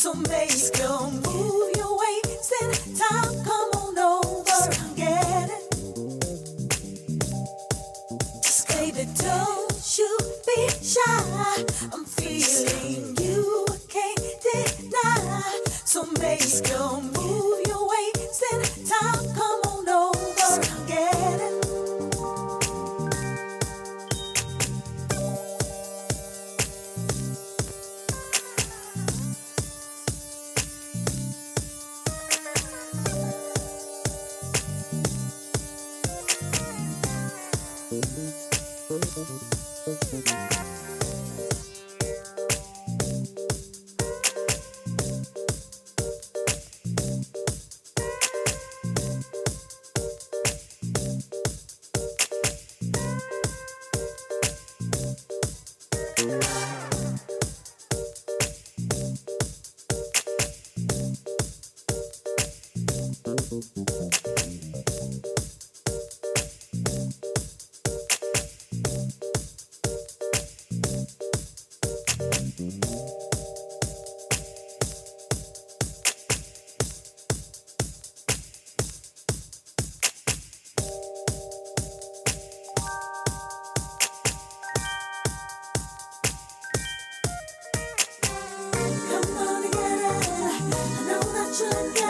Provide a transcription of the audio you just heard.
So make your that